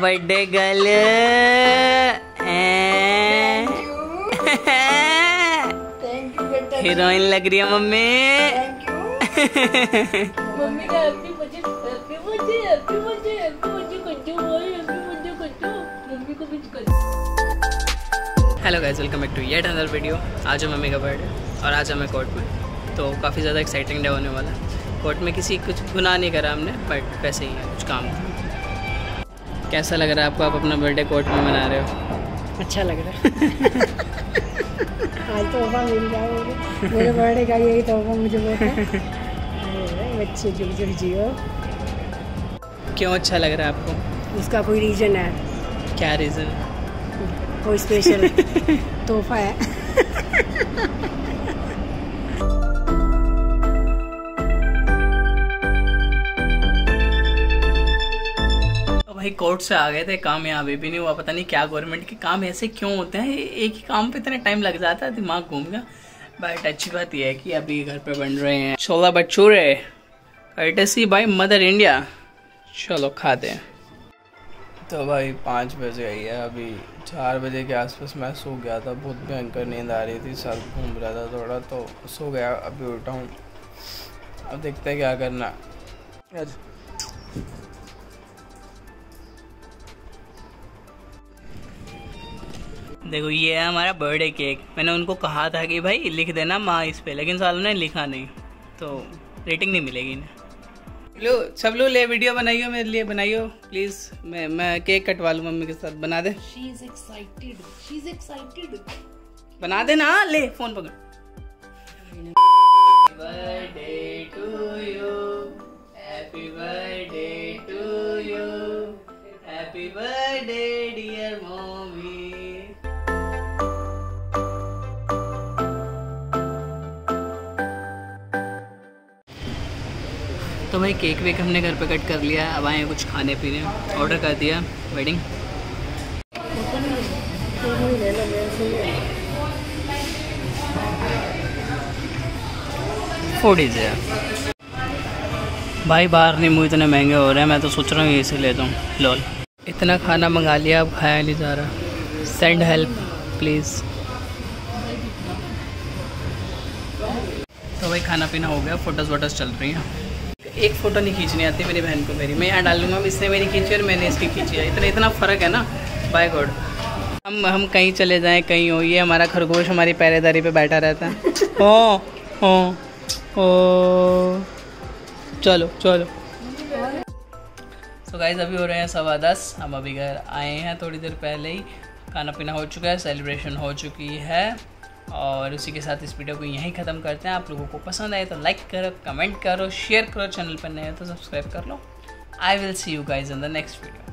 Birthday girl thank you बेटा heroine लग रही है मम्मी। मम्मी का happy birthday happy birthday happy birthday happy birthday कर दो हैप्पी बर्थडे कर मम्मी को भी कर। Hello guys welcome back to yet another video आज है मम्मी का बर्थडे और आज हमें कोर्ट में। तो काफ़ी ज़्यादा एक्साइटिंग डे होने वाला है। कोर्ट में किसी कुछ गुनाह नहीं करा हमने बट वैसे ही है कुछ काम था। कैसा लग रहा है आपको? आप अपना बर्थडे कोर्ट में मना रहे हो? अच्छा लग रहा है। आज तोहफा मिल गया मुझे मेरे बर्थडे का यही तोहफा मुझे अरे बच्चे जुग जुग जियो। क्यों अच्छा लग रहा है आपको? उसका कोई रीजन है? क्या रीज़न कोई स्पेशल तोहफा है? भाई कोर्ट से आ गए थे काम यहाँ अभी भी नहीं हुआ पता नहीं क्या गवर्नमेंट के काम ऐसे क्यों होते हैं एक ही काम पे इतना टाइम लग जाता है दिमाग घूम गया। बट अच्छी बात यह है कि अभी घर पे बन रहे हैं। Chola bhature courtesy by mother India चलो खाते हैं। तो भाई पाँच बज गई है अभी। चार बजे के आसपास मैं सो गया था बहुत भयंकर नींद आ रही थी सर घूम रहा था थोड़ा तो सो गया अभी उठा हूँ। अब देखते हैं क्या करना। देखो ये है हमारा बर्थडे केक मैंने उनको कहा था कि भाई लिख देना माँ इस पे लेकिन सालों ने लिखा नहीं। तो रेटिंग नहीं मिलेगी इन्हें। लो सब लोग ले वीडियो बनाइयो मेरे लिए बनाइयो। प्लीज़ मैं मैं केक कटवा लूँ मम्मी के साथ बना दे। She is excited she is excited बना दे ना ले फ़ोन पकड़। बर्थडे टू यू हैप्पी तो भाई केक वेक हमने घर पे कट कर लिया, अब आए कुछ खाने पीने। ऑर्डर कर दिया वेडिंग भाई बाहर नहीं नींबू इतने महँगे हो रहे हैं, मैं तो सोच रहा हूँ यही से लेता हूँ लोल इतना खाना मंगा लिया, अब खाया नहीं जा रहा। सेंड हेल्प प्लीज़ तो भाई खाना पीना हो गया फ़ोटोज़ वोटोज़ चल रही हैं। एक फ़ोटो नहीं खींचनी आती मेरी बहन को मेरी। मैं यहाँ डाल दूँगा इसने मेरी खींची और मैंने इसकी खींची है। इतना इतना फ़र्क है ना? बाय गॉड हम हम कहीं चले जाएँ कहीं हो ये हमारा खरगोश हमारी पहरेदारी पे बैठा रहता है। ओ ओ ओ चलो चलो। तो गाइज़ अभी हो रहे हैं सवा दस। हम अभी घर आए हैं थोड़ी देर पहले ही। खाना पीना हो चुका है सेलिब्रेशन हो चुकी है। और उसी के साथ इस वीडियो को यहीं ख़त्म करते हैं। आप लोगों को पसंद आए तो लाइक करो कमेंट करो शेयर करो चैनल पर नए हो तो सब्सक्राइब कर लो। I will see you guys in the next video